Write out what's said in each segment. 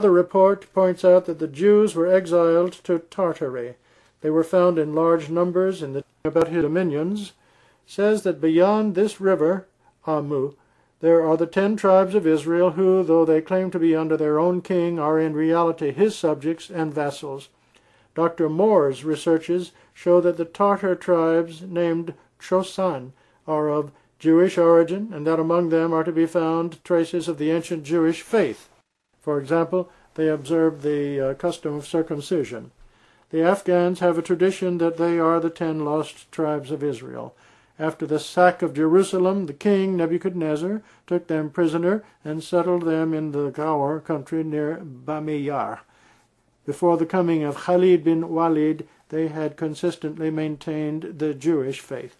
The report points out that the Jews were exiled to Tartary. They were found in large numbers in the about his dominions. Says that beyond this river, Amu, there are the ten tribes of Israel who, though they claim to be under their own king, are in reality his subjects and vassals. Dr. Moore's researches show that the Tartar tribes named Chosan are of Jewish origin, and that among them are to be found traces of the ancient Jewish faith. For example, they observe the uh, custom of circumcision. The Afghans have a tradition that they are the ten lost tribes of Israel. After the sack of Jerusalem, the king, Nebuchadnezzar, took them prisoner and settled them in the Gaur country near Bamiyan. Before the coming of Khalid bin Walid, they had consistently maintained the Jewish faith.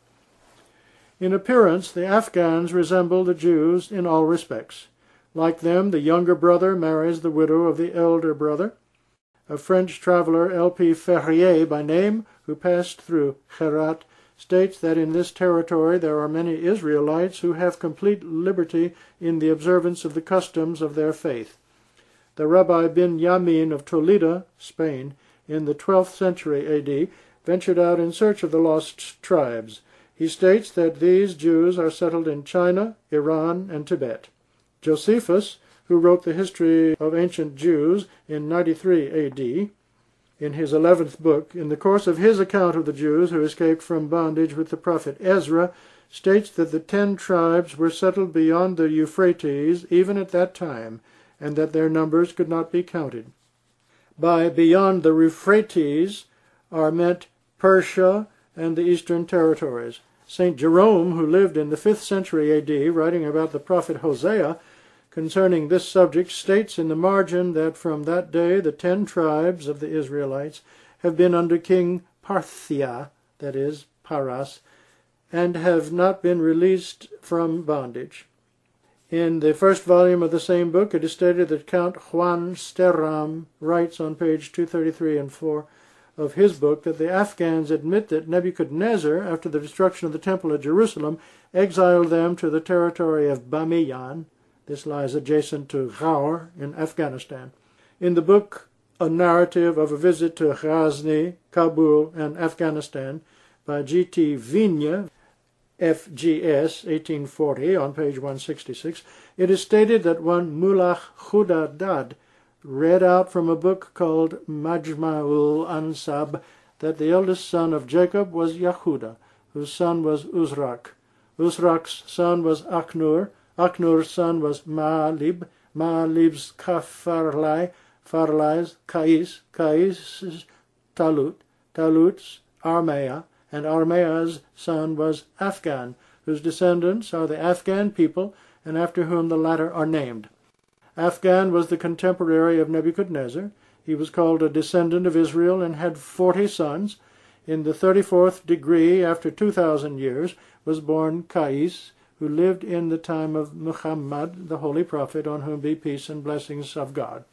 In appearance, the Afghans resemble the Jews in all respects. Like them, the younger brother marries the widow of the elder brother. A French traveler, L. P. Ferrier by name, who passed through Herat, states that in this territory there are many Israelites who have complete liberty in the observance of the customs of their faith. The Rabbi bin Yamin of Toledo, Spain, in the 12th century A.D., ventured out in search of the lost tribes. He states that these Jews are settled in China, Iran, and Tibet. Josephus, who wrote the history of ancient Jews in 93 A.D., in his eleventh book, in the course of his account of the Jews who escaped from bondage with the prophet Ezra, states that the ten tribes were settled beyond the Euphrates even at that time, and that their numbers could not be counted. By beyond the Euphrates are meant Persia and the eastern territories. St. Jerome, who lived in the fifth century A.D., writing about the prophet Hosea, concerning this subject states in the margin that from that day the ten tribes of the Israelites have been under King Parthia, that is, Paras, and have not been released from bondage. In the first volume of the same book, it is stated that Count Juan Sterram writes on page 233 and 4 of his book that the Afghans admit that Nebuchadnezzar, after the destruction of the Temple at Jerusalem, exiled them to the territory of Bamiyan, this lies adjacent to Gaur in Afghanistan. In the book A Narrative of a Visit to Ghazni, Kabul, and Afghanistan by G.T. Vigne, FGS 1840, on page 166, it is stated that one Mullah Khudadad read out from a book called Majma'ul Ansab that the eldest son of Jacob was Yahuda, whose son was Uzrak. Uzrak's son was Aknur, Aknur's son was Ma'alib, Ma'alib's Kafarlai, Farlai's Kais, Kais's Talut, Talut's Armea, and Armea's son was Afghan, whose descendants are the Afghan people, and after whom the latter are named. Afghan was the contemporary of Nebuchadnezzar. He was called a descendant of Israel and had forty sons. In the thirty-fourth degree, after two thousand years, was born Kais, who lived in the time of Muhammad, the holy prophet, on whom be peace and blessings of God.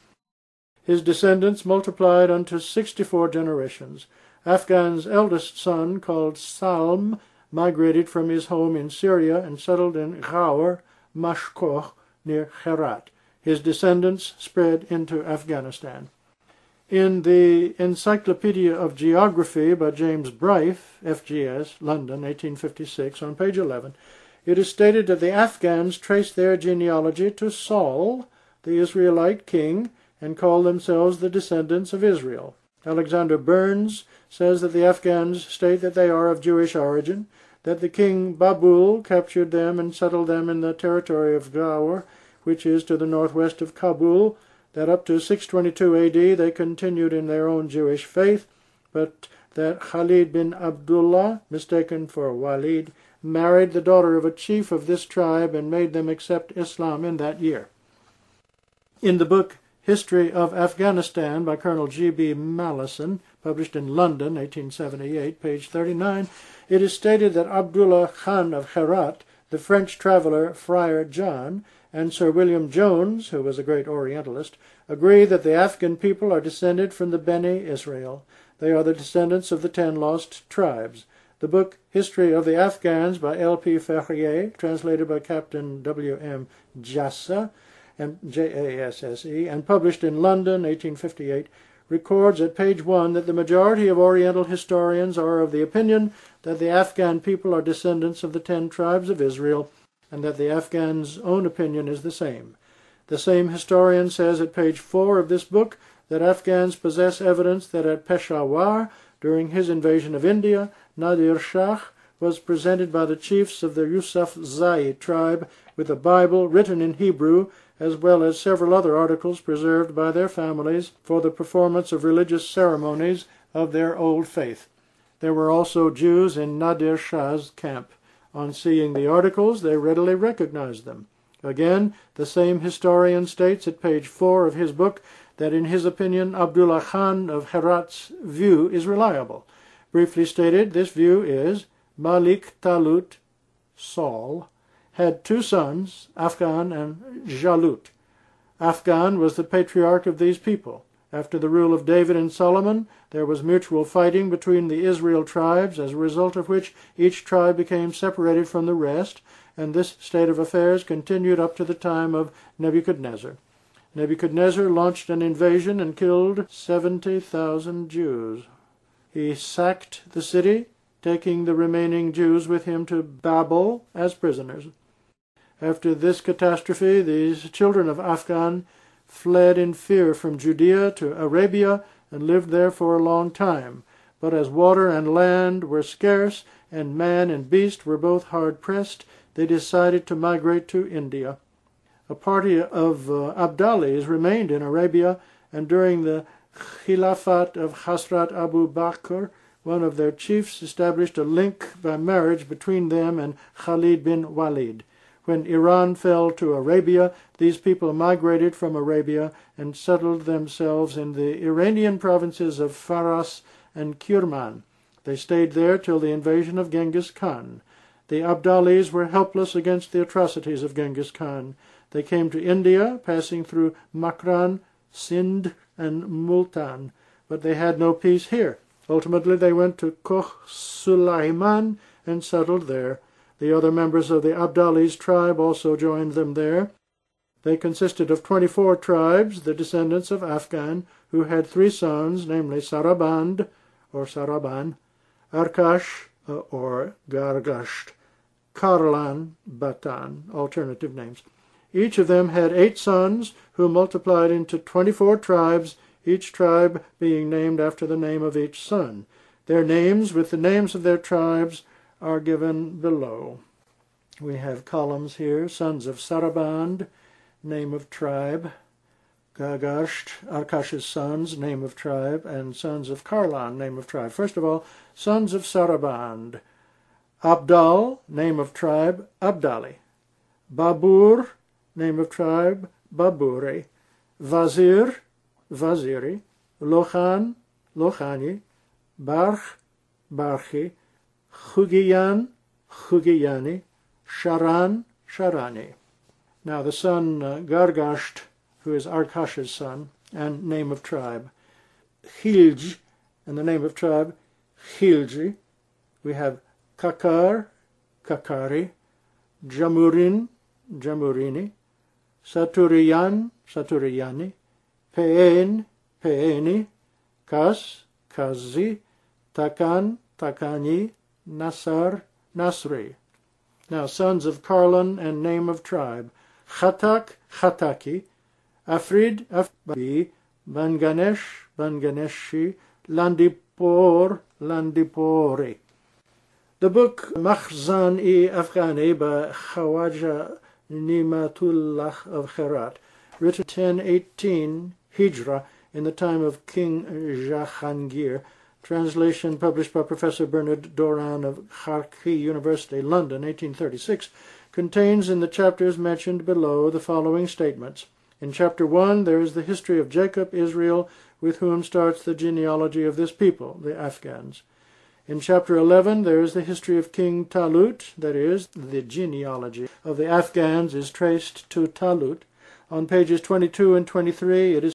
His descendants multiplied unto sixty-four generations. Afghan's eldest son, called Salm, migrated from his home in Syria and settled in Gaur, Mashkoh, near Herat. His descendants spread into Afghanistan. In the Encyclopedia of Geography by James Bryce, FGS, London, 1856, on page 11, it is stated that the Afghans trace their genealogy to Saul, the Israelite king, and call themselves the descendants of Israel. Alexander Burnes says that the Afghans state that they are of Jewish origin, that the king Babul captured them and settled them in the territory of Gaur, which is to the northwest of Kabul, that up to 622 AD they continued in their own Jewish faith, but that Khalid bin Abdullah, mistaken for Walid, married the daughter of a chief of this tribe and made them accept Islam in that year. In the book History of Afghanistan by Colonel G.B. Malleson, published in London, 1878, page 39, it is stated that Abdullah Khan of Herat, the French traveler Friar John, and Sir William Jones, who was a great Orientalist, agree that the Afghan people are descended from the Beni Israel. They are the descendants of the ten lost tribes. The book History of the Afghans by L. P. Ferrier, translated by Captain W. M. Jassa, and J-A-S-S-E, and published in London, 1858, records at page one that the majority of Oriental historians are of the opinion that the Afghan people are descendants of the ten tribes of Israel, and that the Afghans' own opinion is the same. The same historian says at page four of this book that Afghans possess evidence that at Peshawar, during his invasion of India, Nadir Shah was presented by the chiefs of the Yusuf Zai tribe with a Bible written in Hebrew, as well as several other articles preserved by their families for the performance of religious ceremonies of their old faith. There were also Jews in Nadir Shah's camp. On seeing the articles, they readily recognized them. Again, the same historian states at page four of his book that in his opinion Abdullah Khan of Herat's view is reliable. Briefly stated, this view is Malik Talut, Saul, had two sons, Afghan and Jalut. Afghan was the patriarch of these people. After the rule of David and Solomon, there was mutual fighting between the Israel tribes, as a result of which each tribe became separated from the rest, and this state of affairs continued up to the time of Nebuchadnezzar. Nebuchadnezzar launched an invasion and killed 70,000 Jews. He sacked the city taking the remaining Jews with him to Babel as prisoners. After this catastrophe, these children of Afghan fled in fear from Judea to Arabia and lived there for a long time. But as water and land were scarce, and man and beast were both hard pressed, they decided to migrate to India. A party of uh, Abdalis remained in Arabia, and during the Khilafat of Hasrat Abu Bakr, one of their chiefs established a link by marriage between them and Khalid bin Walid. When Iran fell to Arabia, these people migrated from Arabia and settled themselves in the Iranian provinces of Faras and Kurman. They stayed there till the invasion of Genghis Khan. The Abdalis were helpless against the atrocities of Genghis Khan. They came to India, passing through Makran, Sindh, and Multan, but they had no peace here. Ultimately, they went to Koch Sulaiman and settled there. The other members of the Abdalis tribe also joined them there. They consisted of 24 tribes, the descendants of Afghan, who had three sons, namely Saraband, or Saraban, Arkash, uh, or Gargasht, Karlan, Batan, alternative names. Each of them had eight sons, who multiplied into 24 tribes each tribe being named after the name of each son. Their names, with the names of their tribes, are given below. We have columns here sons of Saraband, name of tribe, Gagasht, Arkash's sons, name of tribe, and sons of Karlan, name of tribe. First of all, sons of Saraband. Abdal, name of tribe, Abdali. Babur, name of tribe, Baburi. Vazir, Vaziri, Lohan, Lohani, Barch, Barchi, Chugiyan, Chugiyani, Sharan, Sharani. Now the son uh, Gargasht, who is Arkash's son, and name of tribe, Chilj, and the name of tribe, Hilji. We have Kakar, Kakari, Jamurin, Jamurini, Saturiyan, Saturiyani, Pe'en, Pe'eni, Kas, Kazi, Takan, Takani, Nasar, Nasri. Now, sons of Karlan and name of tribe. Chatak, Chataki, Afrid, Afbi, Banganesh, Banganeshi, Landipor, Landipori. The book Makhzan-i Afghani by Khawaja Nimatullah of Herat, written 1018 Hijra in the time of King Jahangir. Translation published by Professor Bernard Doran of Kharki University, London, 1836, contains in the chapters mentioned below the following statements. In chapter 1, there is the history of Jacob, Israel, with whom starts the genealogy of this people, the Afghans. In chapter 11, there is the history of King Talut, that is, the genealogy of the Afghans is traced to Talut. On pages 22 and 23, it is